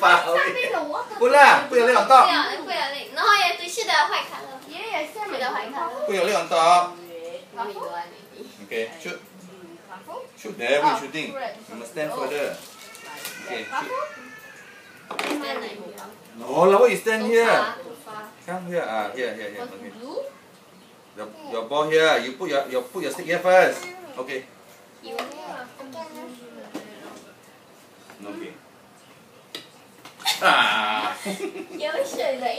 foul. 上面的我可不啦，不要你 on 不 top，要不要那，然后也对是的坏卡了，爷爷下面是的坏卡了。不要你 on top。我以为你 Okay, shoot. 卡夫 Shoot there, we Oh, shooting. right. You must stand further. Okay, 卡 shoot. 夫在哪里？ No lah, why you stand 出 here? 发出发。 Come here, ah, here, here, here. was Okay. blue Your, your ball here. You put your, your put your stick here first. Okay. 有没有？ Okay. Ah. yeah, we should like